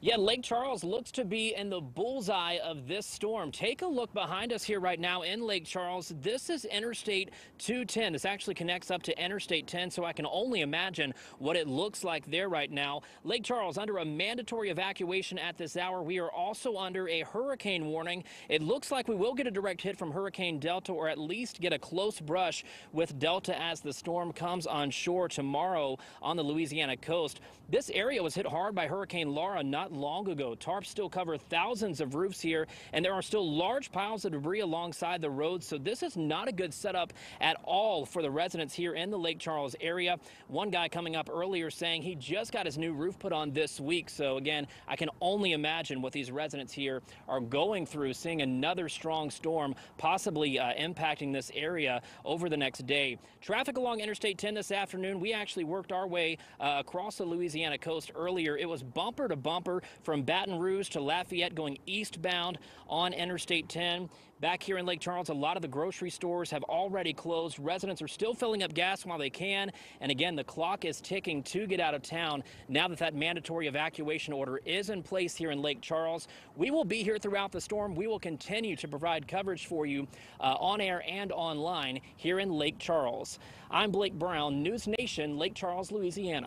Yeah, Lake Charles looks to be in the bullseye of this storm. Take a look behind us here right now in Lake Charles. This is Interstate 210. This actually connects up to Interstate 10, so I can only imagine what it looks like there right now. Lake Charles under a mandatory evacuation at this hour. We are also under a hurricane warning. It looks like we will get a direct hit from Hurricane Delta or at least get a close brush with Delta as the storm comes on shore tomorrow on the Louisiana coast. This area was hit hard by Hurricane Laura not not long ago. Tarps still cover thousands of roofs here, and there are still large piles of debris alongside the roads, so this is not a good setup at all for the residents here in the Lake Charles area. One guy coming up earlier saying he just got his new roof put on this week, so again, I can only imagine what these residents here are going through, seeing another strong storm possibly uh, impacting this area over the next day. Traffic along Interstate 10 this afternoon, we actually worked our way uh, across the Louisiana coast earlier. It was bumper to bumper from Baton Rouge to Lafayette going eastbound on Interstate 10. Back here in Lake Charles, a lot of the grocery stores have already closed. Residents are still filling up gas while they can. And again, the clock is ticking to get out of town now that that mandatory evacuation order is in place here in Lake Charles. We will be here throughout the storm. We will continue to provide coverage for you uh, on air and online here in Lake Charles. I'm Blake Brown, News Nation, Lake Charles, Louisiana.